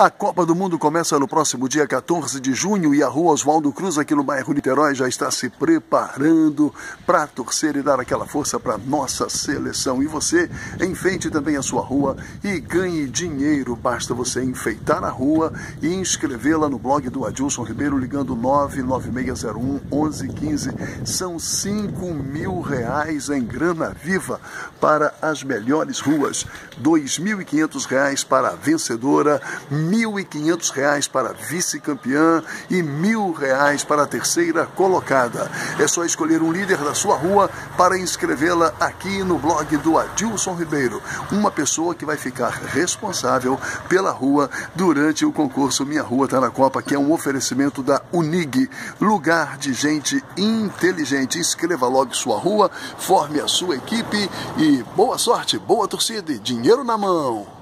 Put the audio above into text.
A Copa do Mundo começa no próximo dia 14 de junho e a rua Oswaldo Cruz, aqui no bairro Niterói, já está se preparando para torcer e dar aquela força para nossa seleção. E você enfeite também a sua rua e ganhe dinheiro. Basta você enfeitar a rua e inscrevê-la no blog do Adilson Ribeiro, ligando 99601 1115. São 5 mil reais em grana viva para as melhores ruas, R$ 2.500 para a vencedora. R$ 1.500 para vice-campeã e R$ 1.000 para a terceira colocada. É só escolher um líder da sua rua para inscrevê-la aqui no blog do Adilson Ribeiro, uma pessoa que vai ficar responsável pela rua durante o concurso Minha Rua Está na Copa, que é um oferecimento da Unig, lugar de gente inteligente. Escreva logo sua rua, forme a sua equipe e boa sorte, boa torcida e dinheiro na mão.